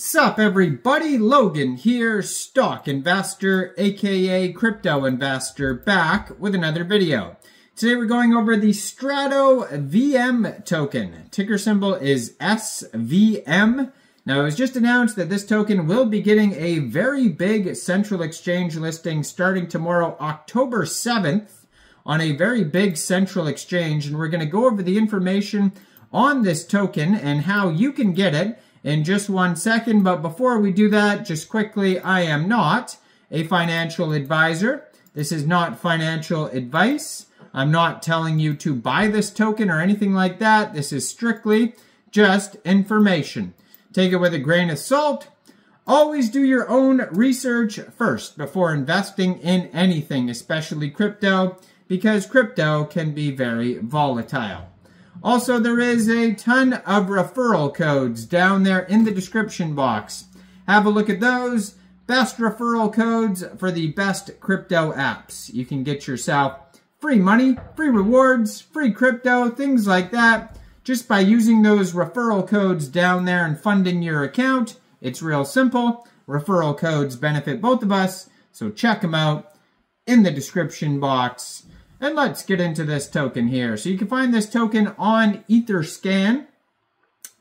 Sup everybody, Logan here, stock investor, aka crypto investor, back with another video. Today we're going over the Strato VM token. Ticker symbol is SVM. Now it was just announced that this token will be getting a very big central exchange listing starting tomorrow, October 7th, on a very big central exchange. And we're going to go over the information on this token and how you can get it in just one second. But before we do that, just quickly, I am not a financial advisor. This is not financial advice. I'm not telling you to buy this token or anything like that. This is strictly just information. Take it with a grain of salt. Always do your own research first before investing in anything, especially crypto, because crypto can be very volatile. Also, there is a ton of referral codes down there in the description box. Have a look at those. Best referral codes for the best crypto apps. You can get yourself free money, free rewards, free crypto, things like that. Just by using those referral codes down there and funding your account. It's real simple. Referral codes benefit both of us, so check them out in the description box. And let's get into this token here. So you can find this token on Etherscan.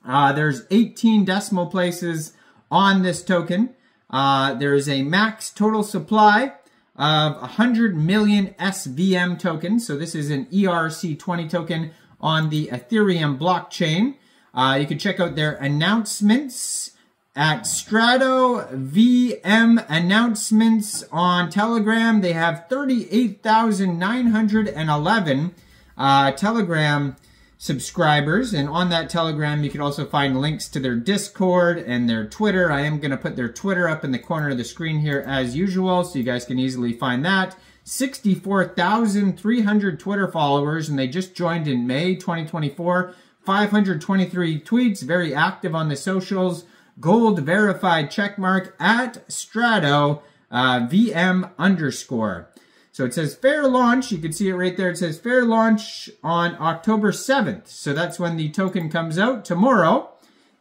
Uh, there's 18 decimal places on this token. Uh, there is a max total supply of 100 million SVM tokens. So this is an ERC20 token on the Ethereum blockchain. Uh, you can check out their announcements at Strato VM announcements on Telegram. They have 38,911 uh, Telegram subscribers. And on that Telegram, you can also find links to their Discord and their Twitter. I am going to put their Twitter up in the corner of the screen here as usual, so you guys can easily find that. 64,300 Twitter followers, and they just joined in May 2024. 523 tweets, very active on the socials gold verified checkmark at Strato uh, VM underscore. So it says fair launch. You can see it right there. It says fair launch on October 7th. So that's when the token comes out tomorrow.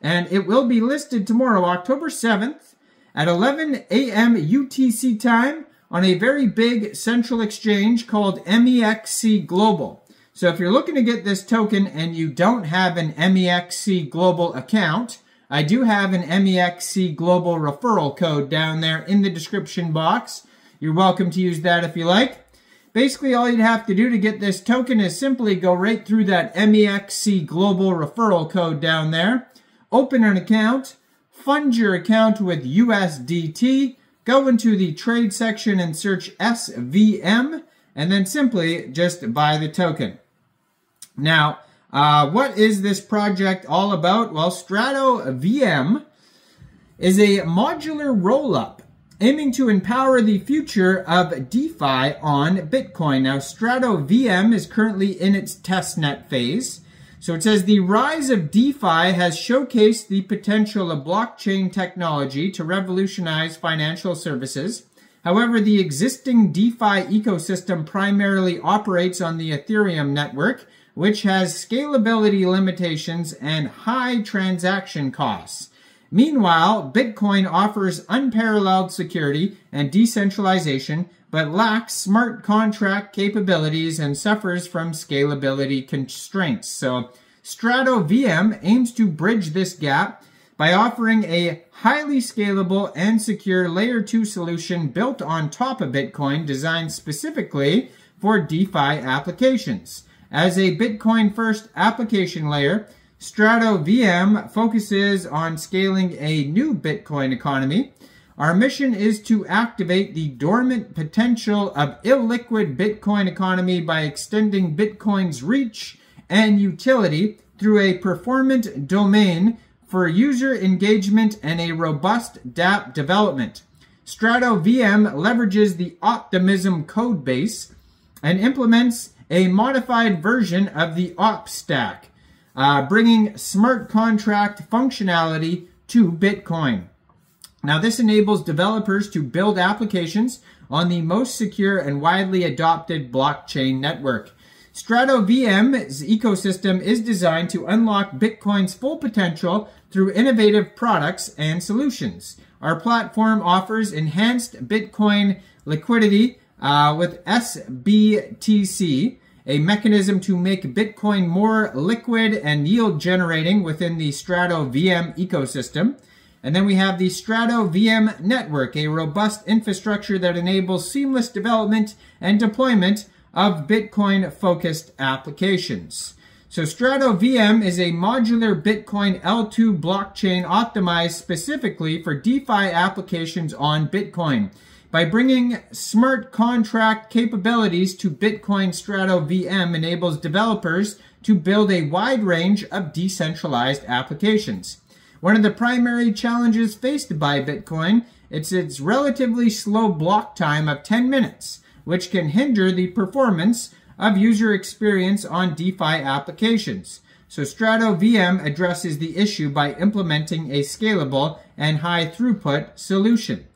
And it will be listed tomorrow, October 7th at 11 a.m. UTC time on a very big central exchange called MEXC Global. So if you're looking to get this token and you don't have an MEXC Global account, I do have an MEXC Global referral code down there in the description box. You're welcome to use that if you like. Basically, all you'd have to do to get this token is simply go right through that MEXC Global referral code down there, open an account, fund your account with USDT, go into the trade section and search SVM, and then simply just buy the token. Now, uh, what is this project all about? Well, Strato VM is a modular roll-up aiming to empower the future of DeFi on Bitcoin. Now, Strato VM is currently in its testnet phase. So it says the rise of DeFi has showcased the potential of blockchain technology to revolutionize financial services. However, the existing DeFi ecosystem primarily operates on the Ethereum network which has scalability limitations and high transaction costs. Meanwhile, Bitcoin offers unparalleled security and decentralization, but lacks smart contract capabilities and suffers from scalability constraints. So Strato VM aims to bridge this gap by offering a highly scalable and secure layer 2 solution built on top of Bitcoin designed specifically for DeFi applications. As a Bitcoin first application layer, Strato VM focuses on scaling a new Bitcoin economy. Our mission is to activate the dormant potential of illiquid Bitcoin economy by extending Bitcoin's reach and utility through a performant domain for user engagement and a robust dApp development. Strato VM leverages the Optimism codebase and implements a modified version of the OP stack, uh, bringing smart contract functionality to Bitcoin. Now, this enables developers to build applications on the most secure and widely adopted blockchain network. Strato VM's ecosystem is designed to unlock Bitcoin's full potential through innovative products and solutions. Our platform offers enhanced Bitcoin liquidity uh, with SBTC, a mechanism to make Bitcoin more liquid and yield generating within the Strato VM ecosystem. And then we have the Strato VM network, a robust infrastructure that enables seamless development and deployment of Bitcoin focused applications. So Strato VM is a modular Bitcoin L2 blockchain optimized specifically for DeFi applications on Bitcoin. By bringing smart contract capabilities to Bitcoin Strato VM enables developers to build a wide range of decentralized applications. One of the primary challenges faced by Bitcoin is its relatively slow block time of 10 minutes, which can hinder the performance of user experience on DeFi applications. So Strato VM addresses the issue by implementing a scalable and high throughput solution.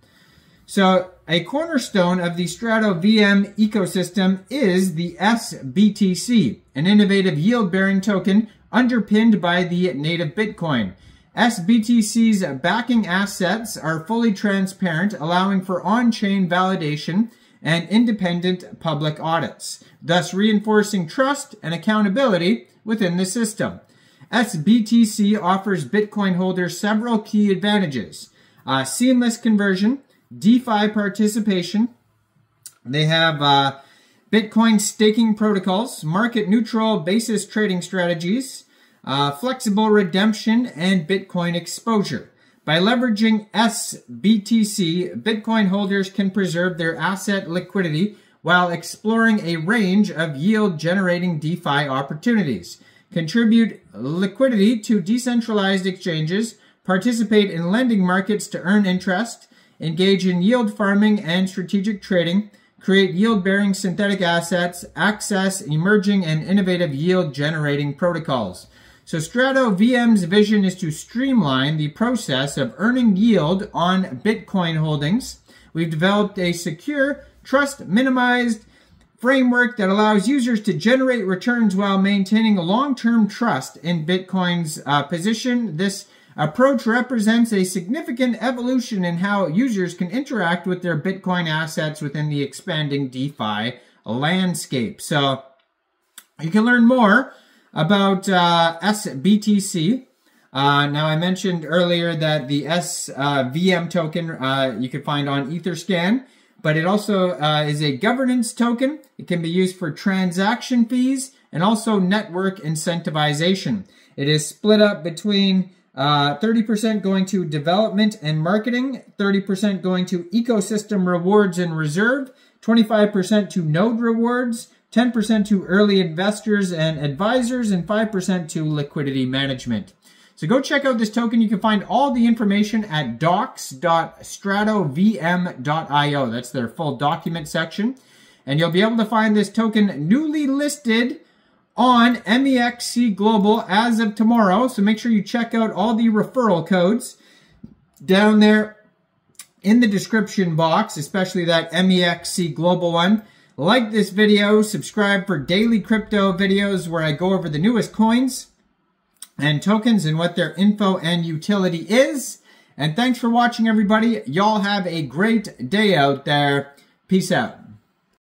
So a cornerstone of the Strato VM ecosystem is the SBTC, an innovative yield-bearing token underpinned by the native Bitcoin. SBTC's backing assets are fully transparent, allowing for on-chain validation and independent public audits, thus reinforcing trust and accountability within the system. SBTC offers Bitcoin holders several key advantages. Uh, seamless conversion, DeFi participation. They have uh, Bitcoin staking protocols, market neutral basis trading strategies, uh, flexible redemption, and Bitcoin exposure. By leveraging SBTC, Bitcoin holders can preserve their asset liquidity while exploring a range of yield generating DeFi opportunities, contribute liquidity to decentralized exchanges, participate in lending markets to earn interest, engage in yield farming and strategic trading, create yield-bearing synthetic assets, access emerging and innovative yield-generating protocols. So Strato VM's vision is to streamline the process of earning yield on Bitcoin holdings. We've developed a secure, trust-minimized framework that allows users to generate returns while maintaining a long-term trust in Bitcoin's uh, position. This approach represents a significant evolution in how users can interact with their Bitcoin assets within the expanding DeFi landscape. So you can learn more about uh, SBTC. Uh, now, I mentioned earlier that the SVM uh, token you can find on Etherscan, but it also uh, is a governance token. It can be used for transaction fees and also network incentivization. It is split up between 30% uh, going to development and marketing, 30% going to ecosystem rewards and reserve, 25% to node rewards, 10% to early investors and advisors, and 5% to liquidity management. So go check out this token. You can find all the information at docs.stratovm.io. That's their full document section. And you'll be able to find this token newly listed on MEXC Global as of tomorrow. So make sure you check out all the referral codes down there in the description box, especially that MEXC Global one. Like this video, subscribe for daily crypto videos where I go over the newest coins and tokens and what their info and utility is. And thanks for watching, everybody. Y'all have a great day out there. Peace out.